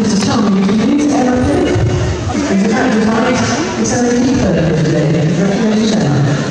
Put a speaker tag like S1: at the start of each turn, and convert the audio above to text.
S1: is to you need therapy. Is it kind of like it's therapy today? Congratulations.